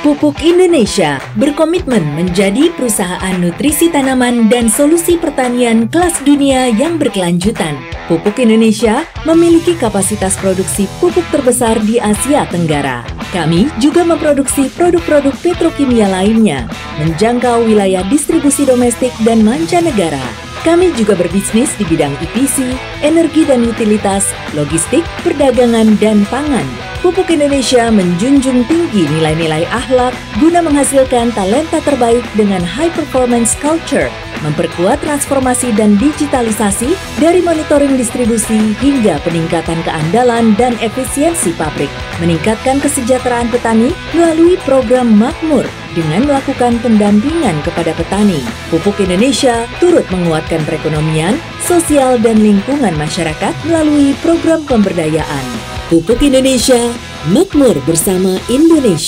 Pupuk Indonesia berkomitmen menjadi perusahaan nutrisi tanaman dan solusi pertanian kelas dunia yang berkelanjutan. Pupuk Indonesia memiliki kapasitas produksi pupuk terbesar di Asia Tenggara. Kami juga memproduksi produk-produk petrokimia lainnya, menjangkau wilayah distribusi domestik dan mancanegara. Kami juga berbisnis di bidang EPC, energi dan utilitas, logistik, perdagangan, dan pangan. Pupuk Indonesia menjunjung tinggi nilai-nilai akhlak guna menghasilkan talenta terbaik dengan high performance culture, memperkuat transformasi dan digitalisasi dari monitoring distribusi hingga peningkatan keandalan dan efisiensi pabrik, meningkatkan kesejahteraan petani melalui program Makmur dengan melakukan pendampingan kepada petani. Pupuk Indonesia turut menguatkan perekonomian, sosial, dan lingkungan masyarakat melalui program pemberdayaan. Pupuk Indonesia, makmur bersama Indonesia.